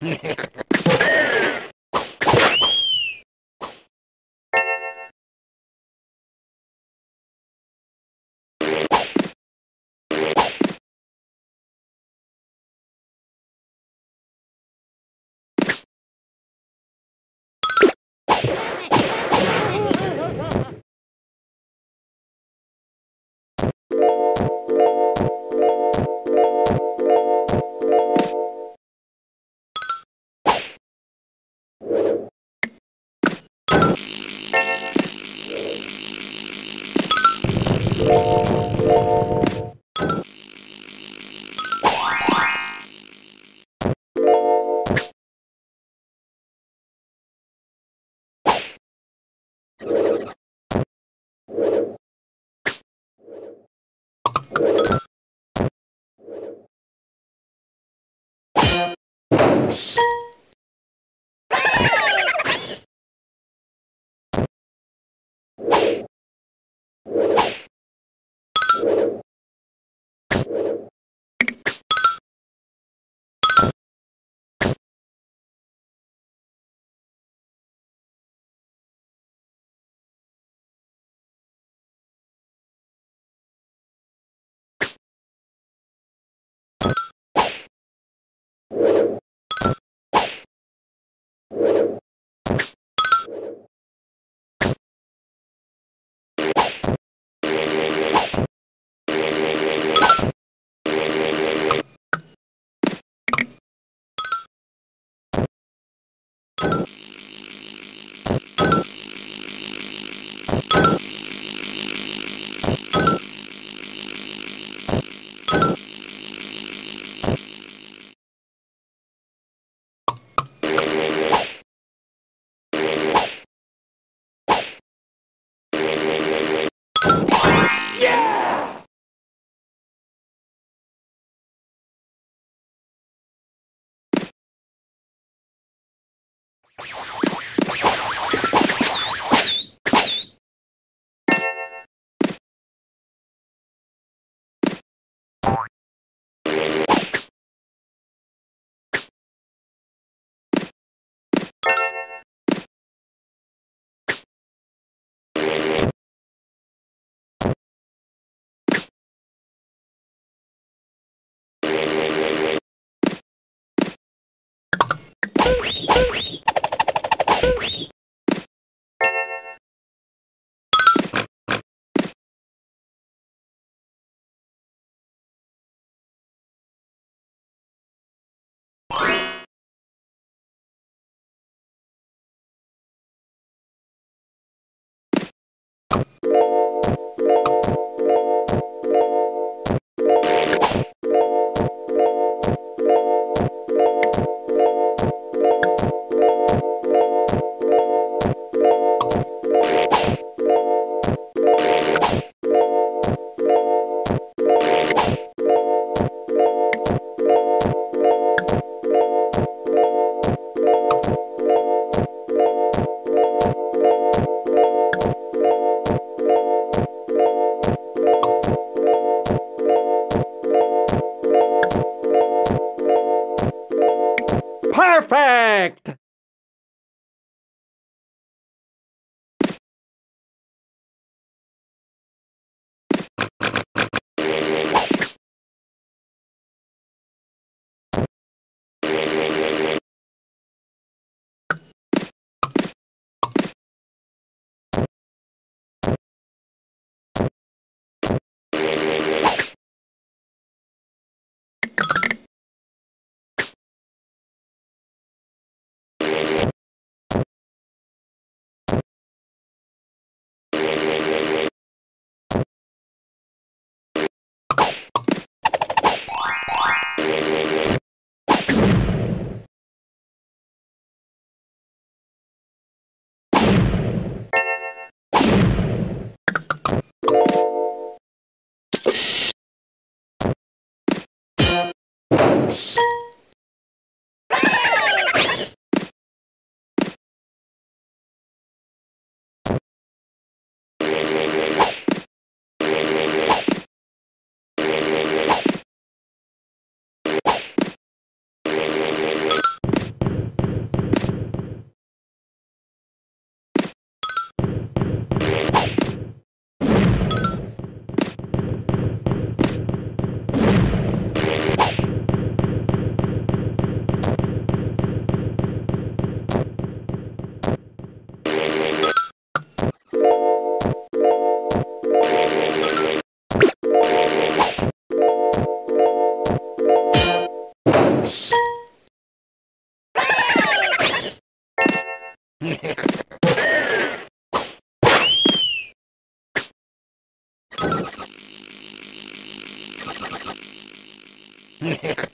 Yeah. Oh, yeah!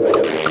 Gracias.